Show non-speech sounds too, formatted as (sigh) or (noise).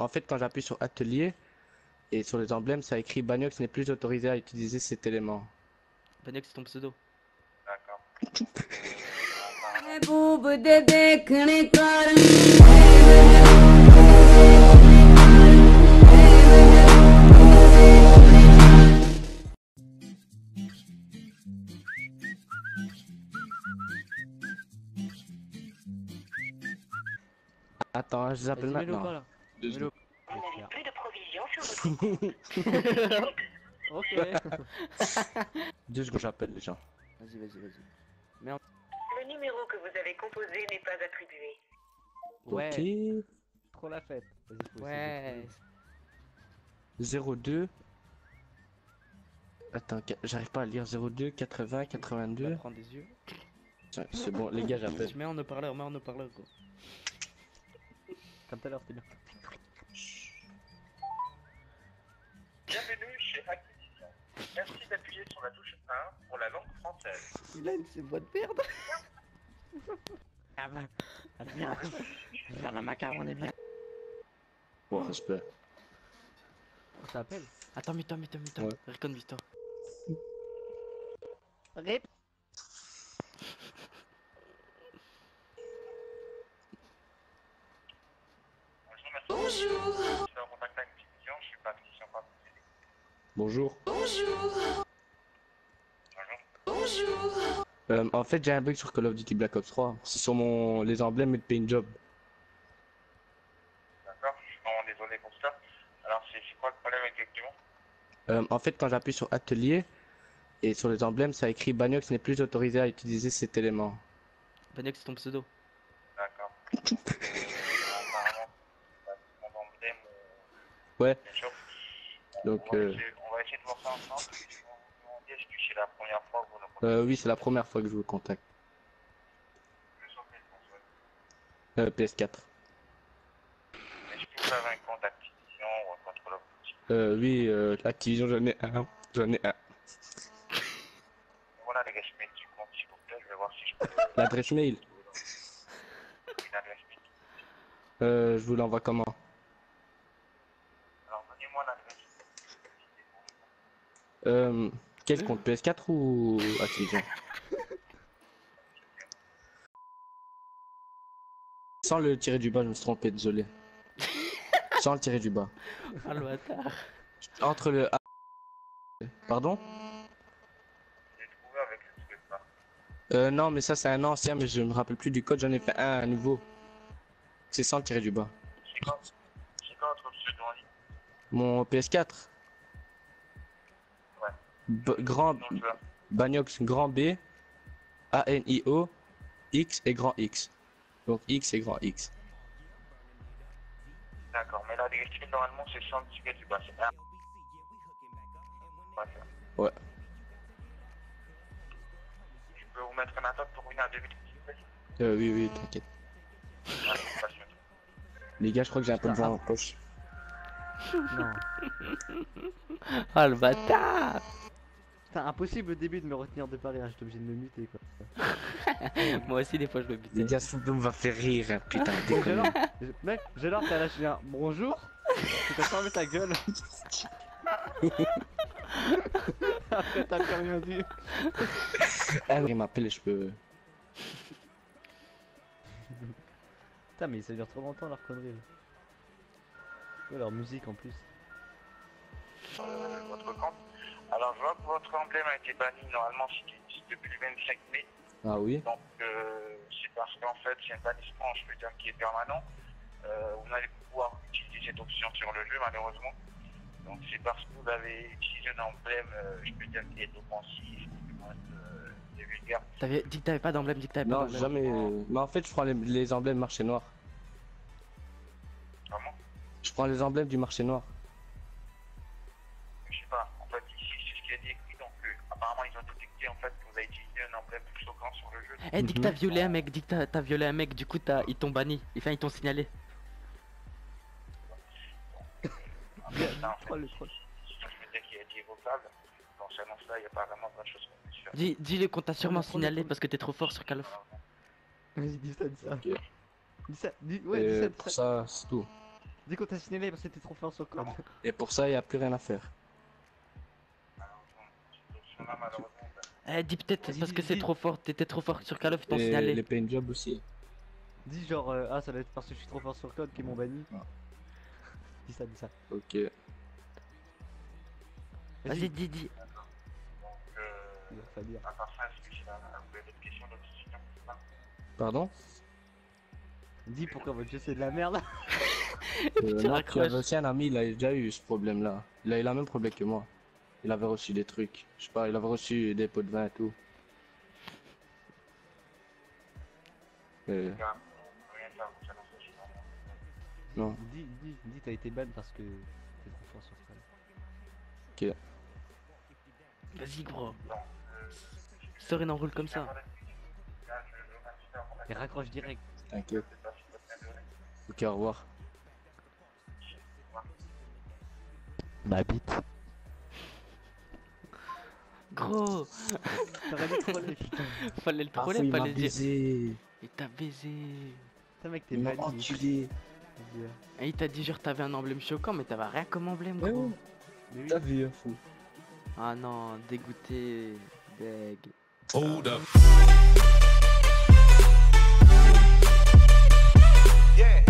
En fait, quand j'appuie sur Atelier et sur les emblèmes, ça écrit Baniox n'est plus autorisé à utiliser cet élément. Baniox, c'est ton pseudo. D'accord. Attends, je les appelle maintenant. Deux Mets-le. Vous n'avez plus de provisions sur votre (laughs) compte. Ok. (laughs) Deux secondes, j'appelle les gens. Vas-y, vas-y, vas-y. Le numéro que vous avez composé n'est pas attribué. Ouais, trop la fête. Ouais. 02. Attends, j'arrive pas à lire 02, 80, 82. Prends des yeux. C'est bon, les gars, j'appelle. Mets en haut-parleur, mets en haut-parleur. Comme tout à l'heure, c'était bien. Française. Il a une ses voix de merde. Faire la macaron, on est bien. Bon, respect. On s'appelle Attends, mets-toi, mets-toi, mets-toi. Ouais. Recon, mets-toi. Rip Bonjour. Bonjour. Je suis en contact avec Acquisition, je suis pas Acquisition pas Bonjour. Bonjour. Euh, en fait, j'ai un bug sur Call of Duty Black Ops 3. C'est sur mon... les emblèmes et le paint job. D'accord, je suis vraiment désolé pour ça. Alors, c'est quoi le problème exactement? Euh, en fait, quand j'appuie sur atelier et sur les emblèmes, ça écrit Bagnox n'est plus autorisé à utiliser cet élément. Bagnox, c'est ton pseudo. D'accord. (laughs) Euh, apparemment, c'est mon emblème, Ouais. bien sûr. Donc, on, va euh, essayer, on va essayer de voir ça ensemble. Je vais vous demander, est-ce que c'est la première fois que vous nous contactez Euh, oui, c'est la première fois que je vous contacte. sur quelle console Euh, PS4. Est-ce que vous avez un compte Activision ou un contrôleur Activision Euh, oui, euh, Activision, j'en ai un. J'en ai un. Voilà l'adresse mail du compte, s'il vous plaît. Je vais voir si je peux (laughs) L'adresse mail, une adresse mail. euh, je vous l'envoie comment? Alors, donnez-moi l'adresse. Euh, quel compte PS4 ou Activision? Sans le tirer du bas, je me suis trompé, désolé. Sans le tirer du bas. Ah, le bâtard. Entre le A. Pardon? J'ai trouvé avec le truc là. Euh, non, mais ça c'est un ancien, mais je me rappelle plus du code, j'en ai fait un à nouveau. C'est sans le tirer du bas. C'est quoi C'est quoi votre pseudo en ligne Mon PS4. B- grand. Bagnox grand B, A-N-I-O, X et grand X. Donc X et grand X. D'accord, mais l'adresse mail, normalement, c'est sans le ticket du bas. C'est un. Ouais. Je peux vous mettre une attente pour une à deux minutes, Euh, oui, oui, t'inquiète. Les gars, je crois que j'ai un peu de vent en poche. Non. (laughs) Ah, le bâtard. Putain, impossible au début de me retenir de pas rire, j'étais obligé de me muter quoi. (laughs) Moi aussi, des fois, je me Les butais. gars, ce film va faire rire, hein, putain, (laughs) déconne. mec, j'ai l'or, t'as lâché un bonjour Tu t'as fermé ta gueule (laughs) Après t'as plus rien dit Ah, il m'appelle et je peux. Putain mais ça dure trop longtemps leur connerie là. Ouais, leur musique en plus. Euh, votre. Alors, je vois que votre emblème a été banni normalement depuis le 25 mai. Ah oui? Donc, euh, c'est parce qu'en fait, c'est un bannissement, je peux dire, qui est permanent. Euh, vous n'allez pas pouvoir utiliser cette option sur le jeu, malheureusement. Donc, c'est parce que vous avez utilisé un emblème, euh, je peux dire, qui est offensif, qui peut être euh, des vulgaires. T'avais dit que t'avais pas d'emblème, dit que t'avais pas Non, d'emblème. jamais. euh, Mais en fait, je prends les, les emblèmes marché noir. Vraiment Je prends les emblèmes du marché noir. En fait que vous avez utilisé un emblème plus choquant sur le jeu. Eh, dis que Mhm. t'as violé un mec, dis que t'as- violé un mec, du coup, t'as- ils t'ont banni. Enfin, ils t'ont signalé. En fait, (laughs) le troll. je qu'il a il n'y a pas vraiment chose. Dis, dis-le qu'on t'a sûrement signalé parce que t'es trop fort sur Call of. Vas-y dis ça, dis ça. Ok. Dis ça, dis, ouais, dis ça, dis pour ça. ça, c'est tout. Dès qu'on t'a signalé parce que t'es trop fort sur code. Et pour ça, il n'y a plus rien à faire. Ben, Eh, dis peut-être parce que c'est trop fort, t'étais trop fort sur Call of, Et signalé. les paint jobs aussi. Dis genre, euh, ah ça doit être parce que je suis trop fort sur code qu'ils m'ont banni. Ah. Dis ça, dis ça. Ok. Vas-y, dis, dis. donc, euh, Il va falloir. Pardon? Dis pourquoi votre jeu c'est de la merde. (laughs) euh, tu Non, un ami, il a déjà eu ce problème-là. Il a eu le même problème que moi. Il avait reçu des trucs. Je sais pas, il avait reçu des pots de vin et tout. Euh, non. dis, dis, dis t'as été ban parce que t'es trop fort sur code. Vas-y, gros. Euh, Story enroule comme ça. Et raccroche direct. T'inquiète. Ok, au revoir. Ma bite. Gros T'aurais dû troller. (laughs) Fallait le ah, troller, ah, fallait le dire. Baisé. Il t'a baisé. T'as mec, t'es mal. enculé. Et il t'a dit, genre, t'avais un emblème choquant, mais t'avais rien comme emblème, gros. T'as vu, hein, fou. Ah non, dégoûté. Deg. Hold up. Yeah.